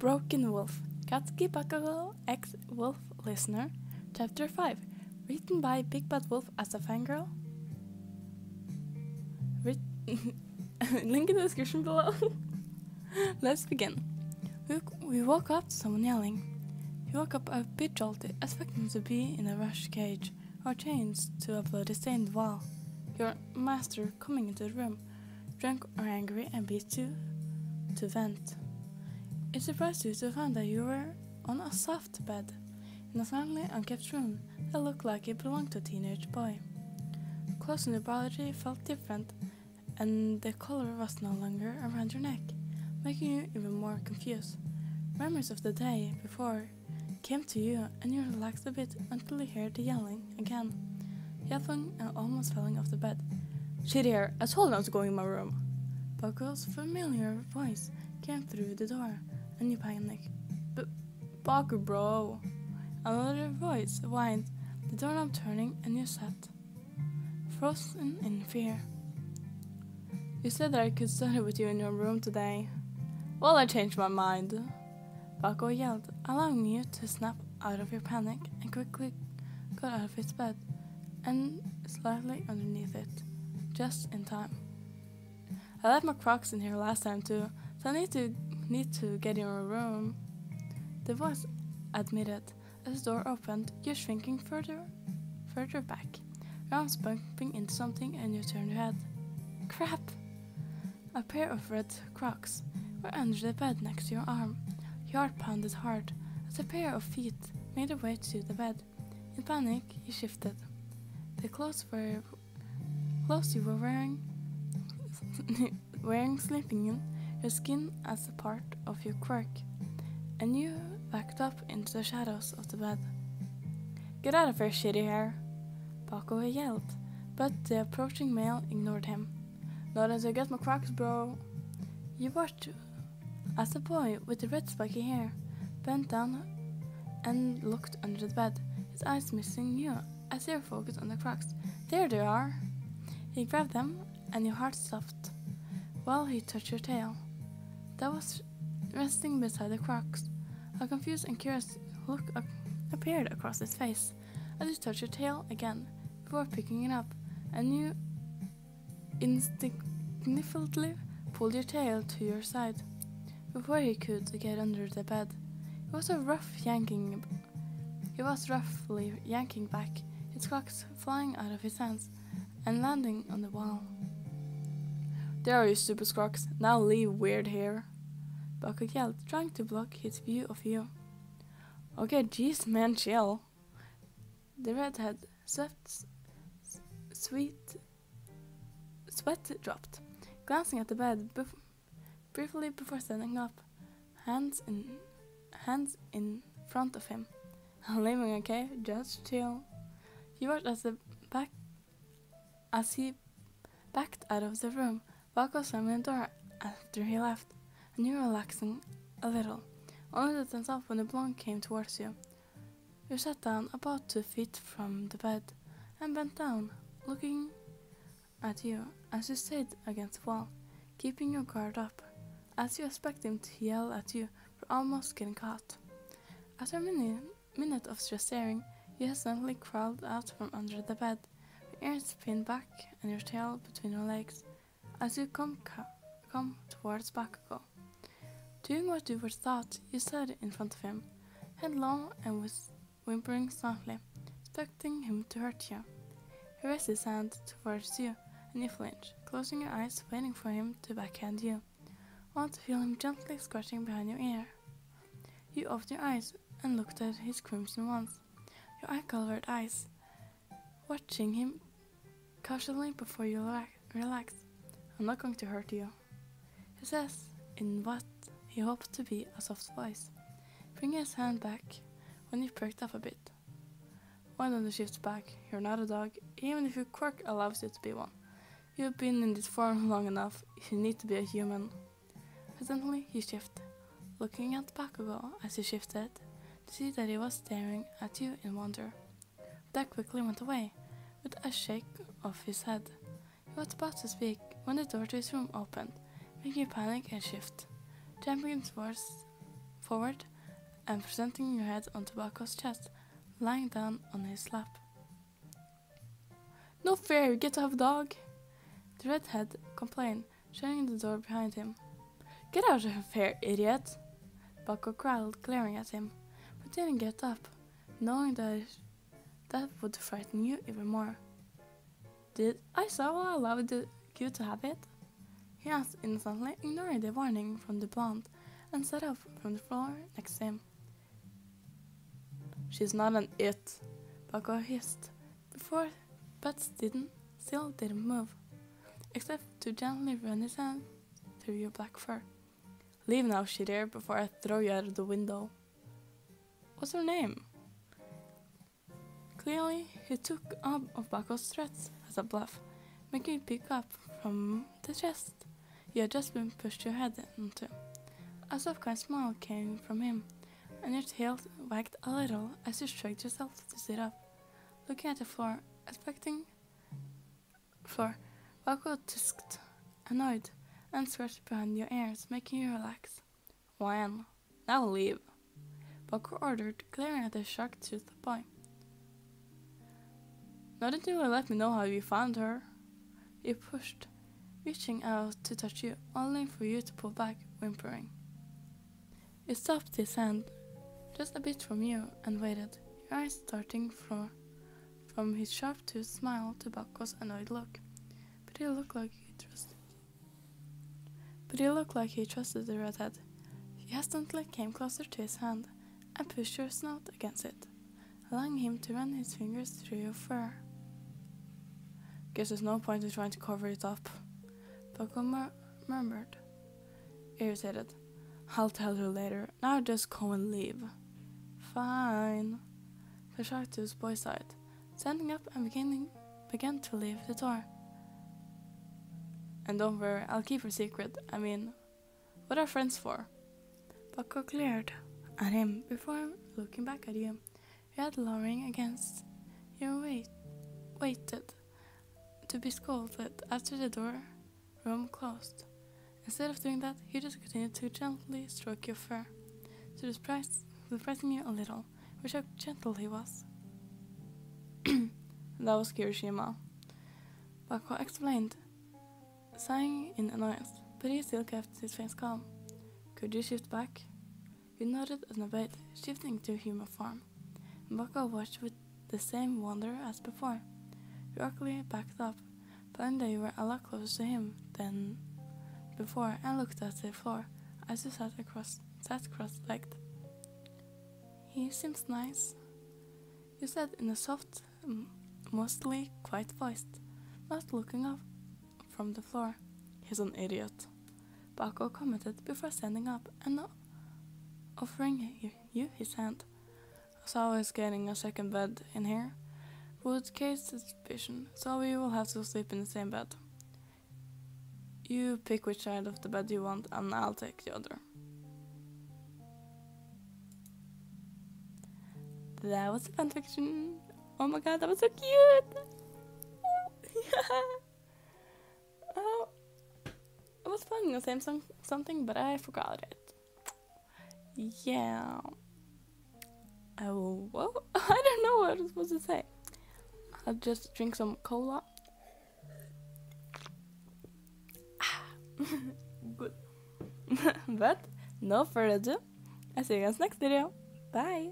Broken Wolf, Katsuki Bakugo X Wolf Listener, Chapter 5, written by Big Bad Wolf as a fangirl. Writ Link in the description below. Let's begin. We, we woke up to someone yelling. He woke up a bit jolty, expecting to be in a rush cage or chains to a bloody stained wall. Your master coming into the room, drunk or angry, and beat you to vent. It surprised you to find that you were on a soft bed in a slightly unkept room that looked like it belonged to a teenage boy. Clothes in your body felt different, and the collar was no longer around your neck, making you even more confused. Memories of the day before came to you, and you relaxed a bit until you heard the yelling again. Yelling and uh, almost falling off the bed. Shit here, I told you not to go in my room. Bakugo's familiar voice came through the door, and you panicked. B Baku, bro. Another voice whined, the doorknob turning, and you sat, frozen in fear. You said that I could study with you in your room today. Well, I changed my mind. Bakugo yelled, allowing you to snap out of your panic and quickly got out of his bed and slightly underneath it, just in time. I left my Crocs in here last time too, so I need to need to get in your room. The voice admitted as the door opened, you're shrinking further further back, your arms bumping into something and you turned your head. Crap! A pair of red Crocs were under the bed next to your arm. Your heart pounded hard as a pair of feet made their way to the bed. In panic, you shifted. The clothes were clothes you were wearing wearing sleeping in your skin as a part of your quirk, and you backed up into the shadows of the bed. Get out of here, shitty hair! Bakugo yelled, but the approaching male ignored him. Not as I get my crocs, bro. You watched as the boy with the red spiky hair bent down and looked under the bed, his eyes missing you as they were focused on the crocs. There they are! He grabbed them, and your heart stopped while he touched your tail. That was resting beside the crocs. A confused and curious look appeared across his face as he touched your tail again before picking it up, and you instinctively pulled your tail to your side before he could get under the bed. It was a rough yanking. He was roughly yanking back, his crocs flying out of his hands and landing on the wall. There you stupid crocs. Now leave weird hair. Bakugo yelled, trying to block his view of you. Okay, jeez, man, chill. The redhead sweat, sweet sweat dropped, glancing at the bed bef briefly before standing up, hands in hands in front of him. I'm leaving, okay? Just chill. You watched as the back as he backed out of the room. Bakugo slammed the door after he left were relaxing a little, only to tense up when the blonde came towards you. You sat down about two feet from the bed and bent down, looking at you as you stayed against the wall, keeping your guard up, as you expect him to yell at you for almost getting caught. After a minute, minute of just staring, you hesitantly crawled out from under the bed, your ears pinned back and your tail between your legs, as you come, come towards Bakugo. Doing what you were taught, you stood in front of him, headlong and was whimpering softly, expecting him to hurt you. He raised his hand towards you, and you flinched, closing your eyes, waiting for him to backhand you, only to feel him gently scratching behind your ear. You opened your eyes and looked at his crimson ones, your eye-colored eyes, watching him cautiously before you relax. I'm not going to hurt you. He says, in what he hoped to be a soft voice, bringing his hand back when you perked up a bit. Why don't you shift back? You're not a dog, even if your quirk allows you to be one. You've been in this form long enough, you need to be a human. Suddenly he shifted, looking at Bakugo as he shifted, to see that he was staring at you in wonder. That quickly went away, with a shake of his head. He was about to speak when the door to his room opened, making you panic and shift jumping towards forward and presenting your head on Bakugo's chest, lying down on his lap. No fair, you get to have a dog. The redhead complained, shutting the door behind him. Get out of here, idiot! Bakugo growled, glaring at him, but didn't get up, knowing that that would frighten you even more. Did I so allow you to have it? He asked innocently, ignoring the warning from the blonde, and sat up from the floor next to him. She's not an it, Bakugo hissed, before but didn't, still didn't move, except to gently run his hand through your black fur. Leave now, shitter, before I throw you out of the window. What's her name? Clearly, he took up of Bakugo's threats as a bluff, making you pick up from the chest you had just been pushed your head into. A soft kind smile came from him, and your tail wagged a little as you straightened yourself to sit up, looking at the floor, expecting floor. Bakugo tusked, annoyed, and scratched behind your ears, making you relax. When? Now leave. Bakugo ordered, glaring at the shark-toothed boy. Not until you let me know how you found her. He pushed, reaching out to touch you, only for you to pull back, whimpering. He stopped his hand just a bit from you and waited, your eyes starting from, from his sharp-toothed smile to Bakugo's annoyed look. But he looked like he trusted. But he looked like he trusted the redhead. He hesitantly came closer to his hand and pushed your snout against it, allowing him to run his fingers through your fur. Guess there's no point in trying to cover it up. Mur murmured, irritated. I'll tell you later. Now just go and leave. Fine. The his boy side, standing up and beginning began to leave the door. And don't worry, I'll keep your secret. I mean, what are friends for? Bakugo glared at him before looking back at you. Your had lowering against your wait waited to be scolded after the door room closed. Instead of doing that, he just continued to gently stroke your fur, to surprise, surprising you a little, which how gentle he was. that was Kirishima. Bakugo explained, sighing in annoyance, but he still kept his face calm. Could you shift back? You nodded and obeyed, shifting to human form. Bakugo watched with the same wonder as before. Awkwardly backed up, finding you were a lot closer to him than before, and looked at the floor as you sat across sat cross-legged. He seems nice, he said in a soft, mostly quiet voice, not looking up from the floor. He's an idiot. Bakugo commented before standing up and offering you, his hand. As always, getting a second bed in here would cause suspicion, so we will have to sleep in the same bed. You pick which side of the bed you want, and I'll take the other. That was a fanfiction. Oh my god, that was so cute! yeah. Oh, I was planning to say some, something, but I forgot it. Yeah. Oh, well, I don't know what I was supposed to say. I'll just drink some cola. Good. but no further ado, I see you guys next video. Bye.